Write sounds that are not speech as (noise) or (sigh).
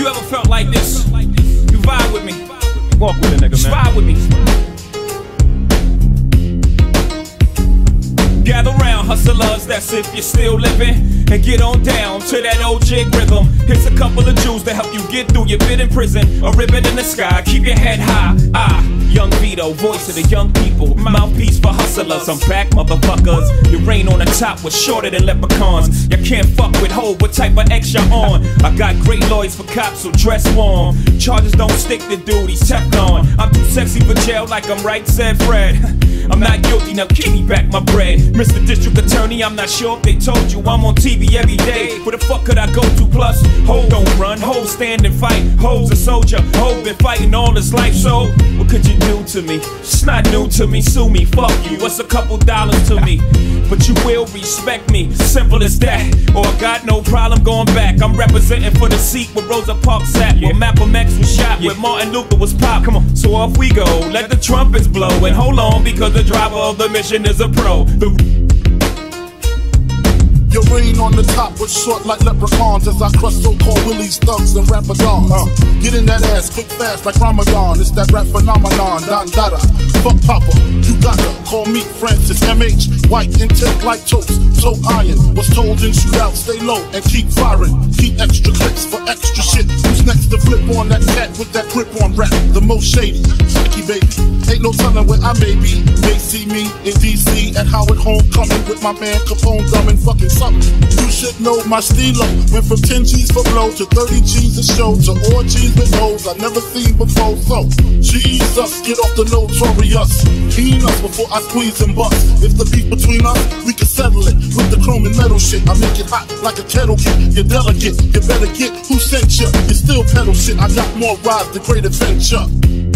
You ever felt like this? You vibe with me. Walk with a nigga, man. ride with me. Gather round, hustlers, that's if you're still living. And get on down to that old jig rhythm. Here's a couple of jewels to help you get through your bit in prison. A ribbon in the sky, keep your head high. Ah, young Vito, voice of the young people. Mouthpiece for hustlers, I'm back, motherfuckers. Your reign on the top was shorter than leprechauns. You can't fuck with Hov, what type of X you on? I got great lawyers for cops, so dress warm. Charges don't stick to duties, Teflon. I'm too sexy for jail, like I'm right, said Fred. (laughs) I'm not guilty, now give me back my bread. Mr. District Attorney, I'm not sure if they told you I'm on TV every day. Where the fuck could I go to? Plus, Hov don't run, Hov stand and fight. Hov's a soldier, Hov been fighting all his life. So, what could you do to me? It's not new to me, sue me, fuck you. What's a couple dollars to me? But you will respect me, simple as that. Or I got no problem going back. I'm representing for the seat where Rosa Parks sat, where Malcolm X was shot, where Martin Luther was popped. Come on, so off we go. Let the trumpets blow and hold on because the driver of the mission is a pro. The Reign on the top was short like leprechauns as I crush so-called willies, thugs, and rapadons. Uh, get in that ass quick fast like Ramadan. It's that rap phenomenon, Don Dada. Fuck Papa, you gotta call me Francis MH. White intent like toast, so iron. Was told in shootout, stay low and keep firing. Keep extra to flip on that cat with that grip on rap? The most shady, Sticky baby. Ain't no telling where I may be. They see me in DC at Howard Homecoming with my man Capone drumming fucking something. You should know my steelo. Went from 10 G's for blow to 30 G's a show to all G's with hoes I never seen before. So, Jesus, get off the notorious. Keen us before I squeeze and bust. If the beef between us, we can settle it with the chrome and metal shit. I make it hot like a kettle kit. You delegate, you better get who sent you. You still pedal shit. I got more rides, the great adventure.